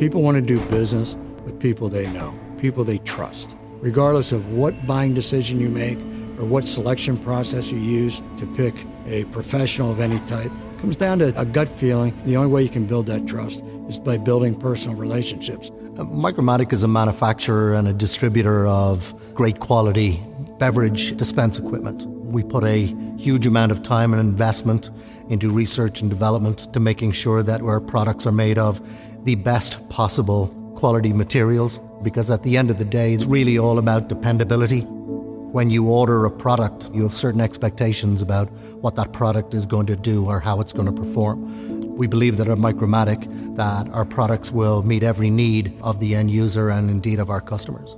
People want to do business with people they know, people they trust. Regardless of what buying decision you make or what selection process you use to pick a professional of any type, it comes down to a gut feeling. The only way you can build that trust is by building personal relationships. Uh, Micro Matic is a manufacturer and a distributor of great quality beverage dispense equipment. We put a huge amount of time and investment into research and development to making sure that our products are made of the best possible quality materials because at the end of the day, it's really all about dependability. When you order a product, you have certain expectations about what that product is going to do or how it's going to perform. We believe that at Micro Matic that our products will meet every need of the end user and indeed of our customers.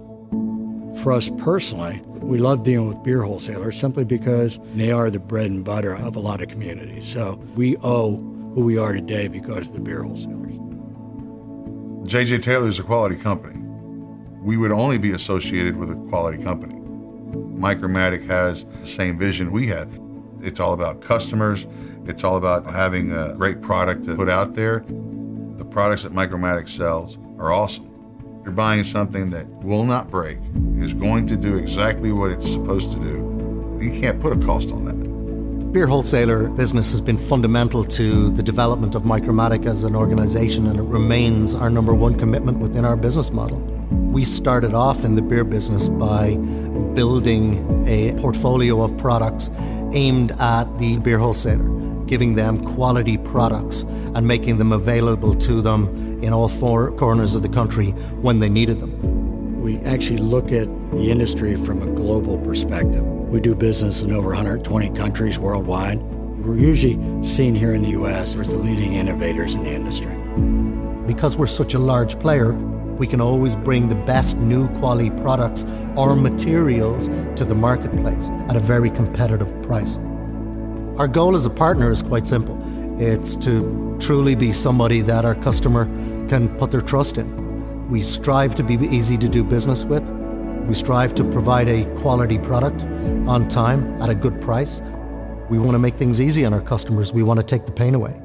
For us personally, we love dealing with beer wholesalers simply because they are the bread and butter of a lot of communities. So we owe who we are today because of the beer wholesalers. JJ Taylor is a quality company. We would only be associated with a quality company. Micro Matic has the same vision we have. It's all about customers. It's all about having a great product to put out there. The products that Micro Matic sells are awesome. You're buying something that will not break, is going to do exactly what it's supposed to do. You can't put a cost on that. Beer wholesaler business has been fundamental to the development of Micro Matic as an organization, and it remains our number one commitment within our business model. We started off in the beer business by building a portfolio of products aimed at the beer wholesaler, giving them quality products and making them available to them in all four corners of the country when they needed them. We actually look at the industry from a global perspective. We do business in over 120 countries worldwide. We're usually seen here in the U.S. as the leading innovators in the industry. Because we're such a large player, we can always bring the best new quality products or materials to the marketplace at a very competitive price. Our goal as a partner is quite simple it's to truly be somebody that our customer can put their trust in. We strive to be easy to do business with. We strive to provide a quality product on time at a good price. We want to make things easy on our customers. We want to take the pain away.